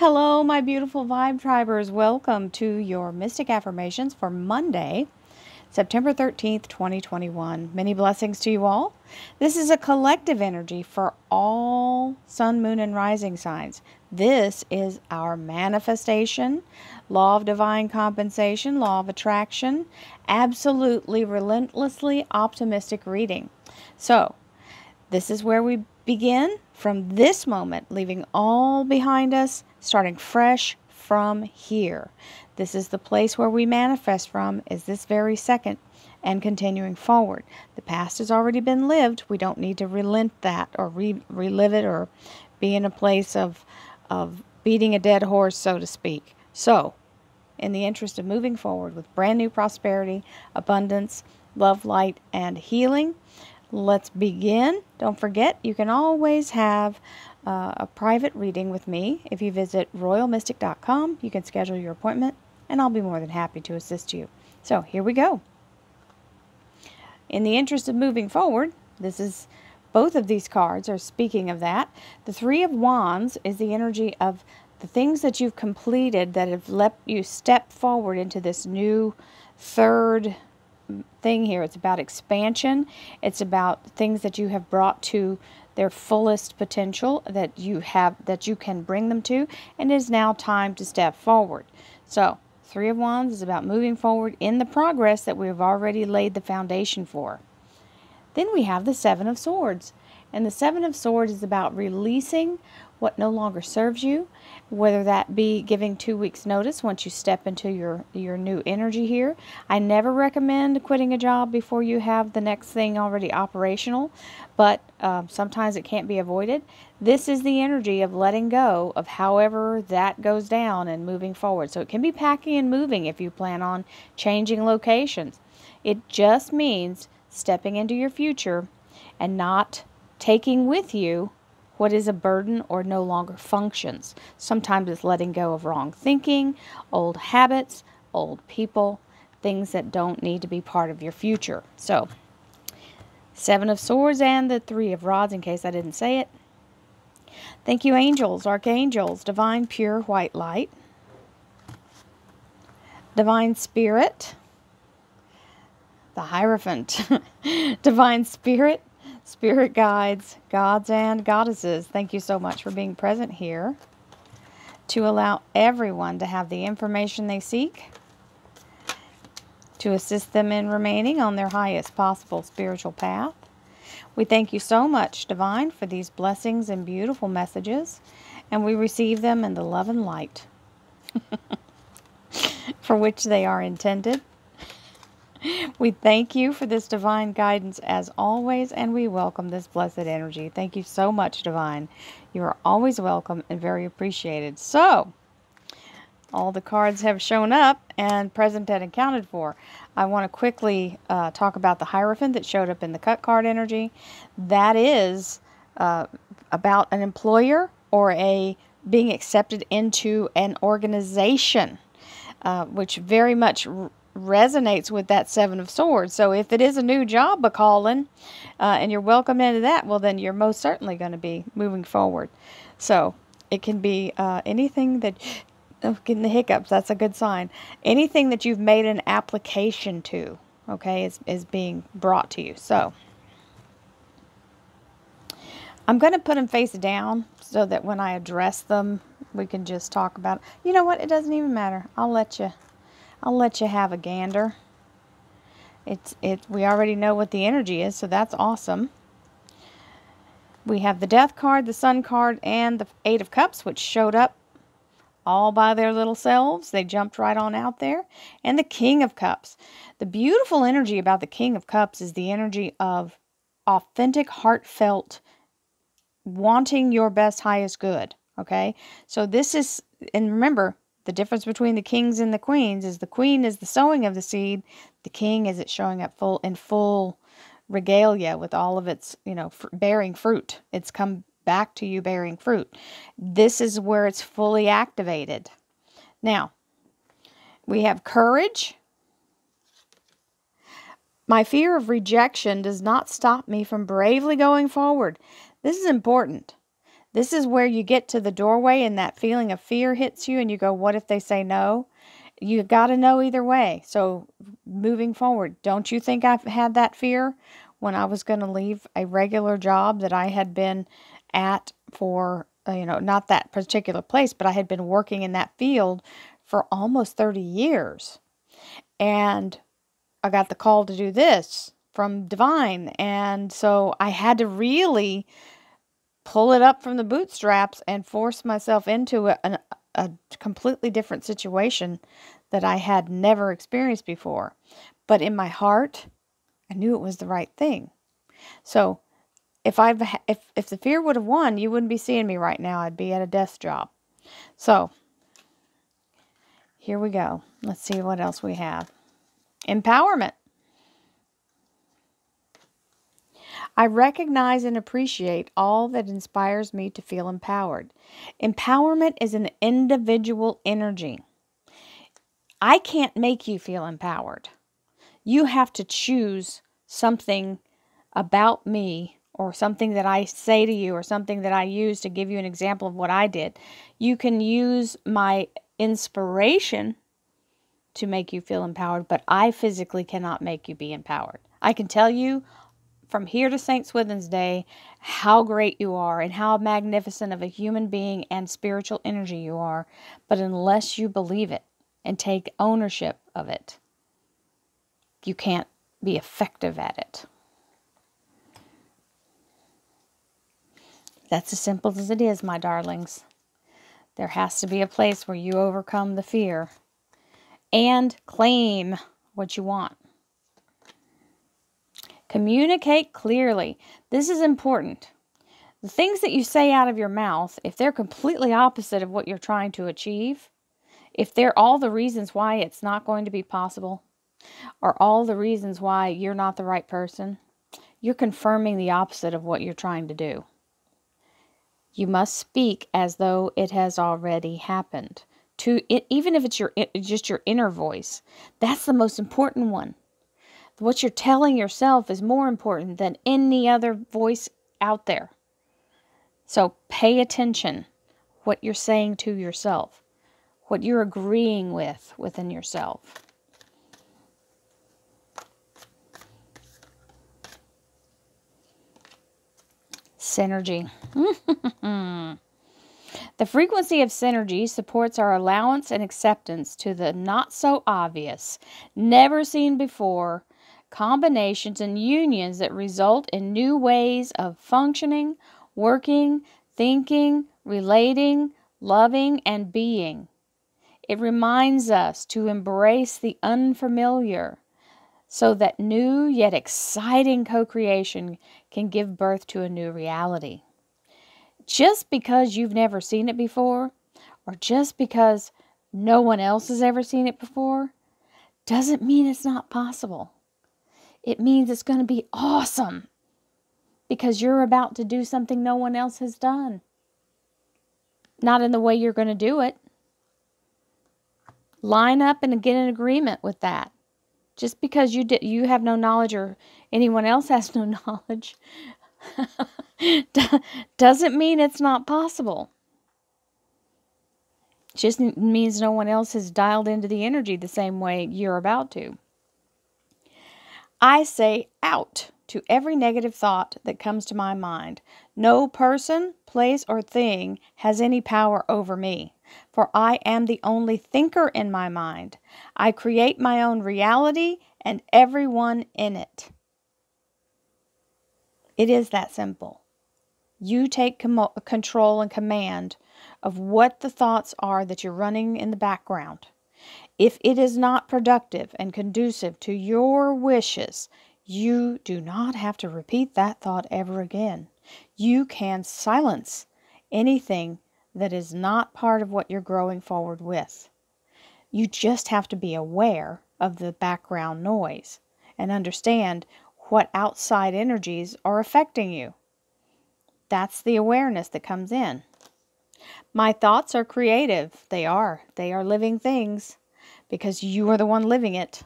Hello, my beautiful Vibe Tribers. Welcome to your Mystic Affirmations for Monday, September 13th, 2021. Many blessings to you all. This is a collective energy for all sun, moon, and rising signs. This is our manifestation, law of divine compensation, law of attraction, absolutely relentlessly optimistic reading. So, this is where we begin from this moment, leaving all behind us, starting fresh from here. This is the place where we manifest from, is this very second, and continuing forward. The past has already been lived. We don't need to relent that or re- relive it or be in a place of, of beating a dead horse, so to speak. So, in the interest of moving forward with brand new prosperity, abundance, love, light, and healing, Let's begin. Don't forget, you can always have uh, a private reading with me. If you visit royalmystic.com, you can schedule your appointment, and I'll be more than happy to assist you. So, here we go. In the interest of moving forward, this is both of these cards are speaking of that. The Three of Wands is the energy of the things that you've completed that have let you step forward into this new third thing here. It's about expansion. It's about things that you have brought to their fullest potential that you have that you can bring them to and it is now time to step forward. So, 3 of wands is about moving forward in the progress that we've already laid the foundation for. Then we have the 7 of swords. And the Seven of Swords is about releasing what no longer serves you, whether that be giving two weeks notice once you step into your, your new energy here. I never recommend quitting a job before you have the next thing already operational, but um, sometimes it can't be avoided. This is the energy of letting go of however that goes down and moving forward. So it can be packing and moving if you plan on changing locations. It just means stepping into your future and not taking with you what is a burden or no longer functions. Sometimes it's letting go of wrong thinking, old habits, old people, things that don't need to be part of your future. So, Seven of Swords and the Three of Rods, in case I didn't say it. Thank you, angels, archangels, divine, pure, white light, divine spirit, the Hierophant, divine spirit, Spirit guides, gods and goddesses, thank you so much for being present here to allow everyone to have the information they seek to assist them in remaining on their highest possible spiritual path. We thank you so much, Divine, for these blessings and beautiful messages, and we receive them in the love and light for which they are intended. We thank you for this divine guidance as always, and we welcome this blessed energy. Thank you so much, Divine. You are always welcome and very appreciated. So, all the cards have shown up and present and accounted for. I want to quickly uh, talk about the Hierophant that showed up in the cut card energy. That is uh, about an employer or a being accepted into an organization, uh, which very much resonates with that Seven of Swords. So if it is a new job a calling uh, and you're welcome into that, well, then you're most certainly going to be moving forward. So it can be uh, anything that, oh, getting the hiccups, that's a good sign. Anything that you've made an application to, okay, is, is being brought to you. So I'm going to put them face down so that when I address them, we can just talk about it. You know what? It doesn't even matter. I'll let you I'll let you have a gander. It's it we already know what the energy is, so that's awesome. We have the Death card, the Sun card, and the Eight of Cups, which showed up all by their little selves. They jumped right on out there. And the King of Cups. The beautiful energy about the King of Cups is the energy of authentic, heartfelt, wanting your best, highest good. Okay? So this is, and remember, the difference between the kings and the queens is the queen is the sowing of the seed, the king is it showing up full in full regalia with all of its, you know, bearing fruit. It's come back to you bearing fruit. This is where it's fully activated. Now, we have courage. My fear of rejection does not stop me from bravely going forward. This is important. This is where you get to the doorway and that feeling of fear hits you and you go, What if they say no? You got to know either way. So, moving forward, don't you think I've had that fear when I was going to leave a regular job that I had been at for, uh, you know, not that particular place, but I had been working in that field for almost 30 years. And I got the call to do this from Divine. And so I had to really pull it up from the bootstraps and force myself into a, a completely different situation that I had never experienced before. But in my heart, I knew it was the right thing. So if I've if if the fear would have won, you wouldn't be seeing me right now. I'd be at a desk job. So here we go. Let's see what else we have. Empowerment. I recognize and appreciate all that inspires me to feel empowered. Empowerment is an individual energy. I can't make you feel empowered. You have to choose something about me or something that I say to you or something that I use to give you an example of what I did. You can use my inspiration to make you feel empowered, but I physically cannot make you be empowered. I can tell you from here to St. Swithin's Day how great you are and how magnificent of a human being and spiritual energy you are, but unless you believe it and take ownership of it, you can't be effective at it. That's as simple as it is, my darlings. There has to be a place where you overcome the fear and claim what you want. Communicate clearly. This is important. The things that you say out of your mouth, if they're completely opposite of what you're trying to achieve, if they're all the reasons why it's not going to be possible, or all the reasons why you're not the right person, you're confirming the opposite of what you're trying to do. You must speak as though it has already happened. To it, even if it's your just your inner voice, that's the most important one. What you're telling yourself is more important than any other voice out there. So pay attention what you're saying to yourself, what you're agreeing with within yourself. Synergy. the frequency of synergy supports our allowance and acceptance to the not so obvious, never seen before, combinations and unions that result in new ways of functioning, working, thinking, relating, loving, and being. It reminds us to embrace the unfamiliar so that new yet exciting co creation can give birth to a new reality. Just because you've never seen it before, or just because no one else has ever seen it before, doesn't mean it's not possible. It means it's going to be awesome because you're about to do something no one else has done. Not in the way you're going to do it. Line up and get in agreement with that. Just because you did, you have no knowledge or anyone else has no knowledge doesn't mean it's not possible. Just means no one else has dialed into the energy the same way you're about to. I say out to every negative thought that comes to my mind. No person, place, or thing has any power over me, for I am the only thinker in my mind. I create my own reality and everyone in it. It is that simple. You take control and command of what the thoughts are that you're running in the background. If it is not productive and conducive to your wishes, you do not have to repeat that thought ever again. You can silence anything that is not part of what you're growing forward with. You just have to be aware of the background noise and understand what outside energies are affecting you. That's the awareness that comes in. My thoughts are creative. They are. They are living things because you are the one living it.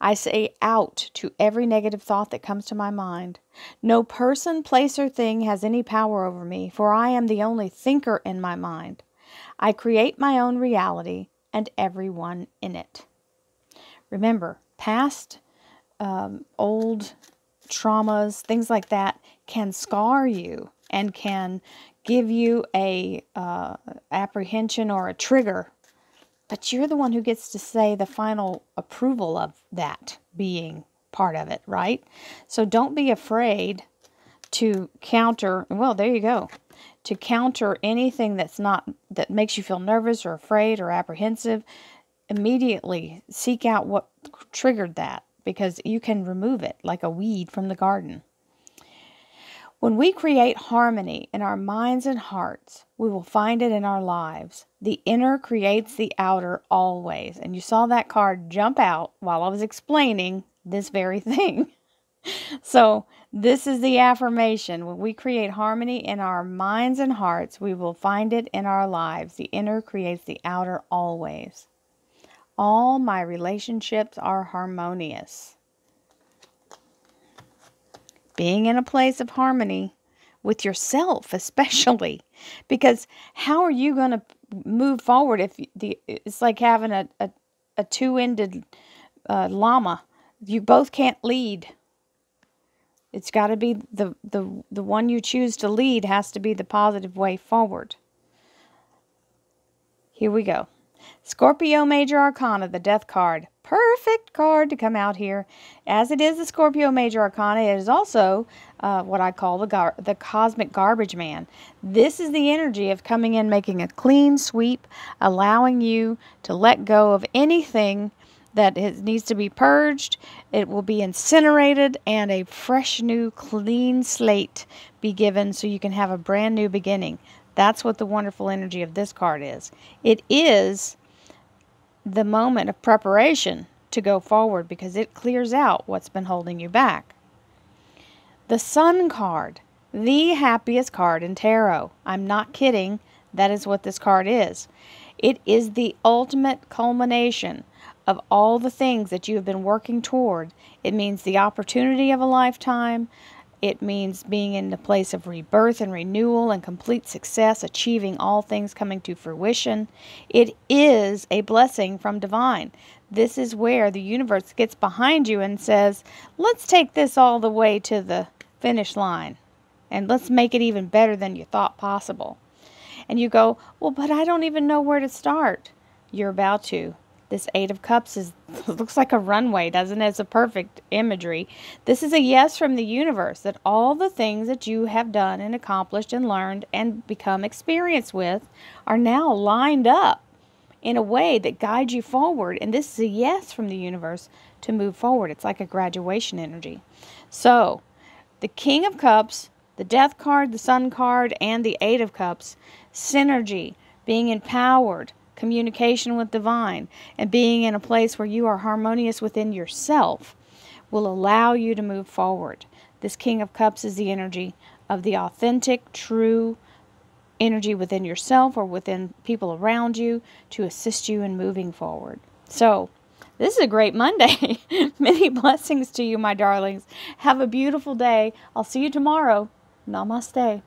I say out to every negative thought that comes to my mind. No person, place, or thing has any power over me, for I am the only thinker in my mind. I create my own reality and everyone in it. Remember, past um, old traumas, things like that, can scar you and can give you a uh, apprehension or a trigger but you're the one who gets to say the final approval of that being part of it right? So don't be afraid to counter well there you go to counter anything that's not that makes you feel nervous or afraid or apprehensive. Immediately seek out what triggered that because you can remove it like a weed from the garden when we create harmony in our minds and hearts, we will find it in our lives. The inner creates the outer always. And you saw that card jump out while I was explaining this very thing. so, this is the affirmation. When we create harmony in our minds and hearts, we will find it in our lives. The inner creates the outer always. All my relationships are harmonious being in a place of harmony with yourself especially. Because how are you going to move forward if the it's like having a, a, a two-ended uh, llama. You both can't lead. It's got to be the, the the one you choose to lead has to be the positive way forward. Here we go. Scorpio Major Arcana, the Death card. Perfect card to come out here. As it is the Scorpio Major Arcana, it is also uh, what I call the, the Cosmic Garbage Man. This is the energy of coming in, making a clean sweep, allowing you to let go of anything that is, needs to be purged. It will be incinerated and a fresh, new, clean slate be given so you can have a brand new beginning. That's what the wonderful energy of this card is. It is the moment of preparation to go forward because it clears out what's been holding you back. The Sun card, the happiest card in tarot. I'm not kidding. That is what this card is. It is the ultimate culmination of all the things that you have been working toward. It means the opportunity of a lifetime, it means being in the place of rebirth and renewal and complete success, achieving all things coming to fruition. It is a blessing from divine. This is where the universe gets behind you and says, let's take this all the way to the finish line and let's make it even better than you thought possible. And you go, well, but I don't even know where to start. You're about to. This Eight of Cups is looks like a runway, doesn't it? It's a perfect imagery. This is a yes from the universe that all the things that you have done and accomplished and learned and become experienced with are now lined up in a way that guides you forward. And this is a yes from the universe to move forward. It's like a graduation energy. So, the King of Cups, the Death card, the Sun card, and the Eight of Cups, synergy, being empowered, communication with divine, and being in a place where you are harmonious within yourself will allow you to move forward. This King of Cups is the energy of the authentic, true energy within yourself or within people around you to assist you in moving forward. So, this is a great Monday. Many blessings to you, my darlings. Have a beautiful day. I'll see you tomorrow. Namaste.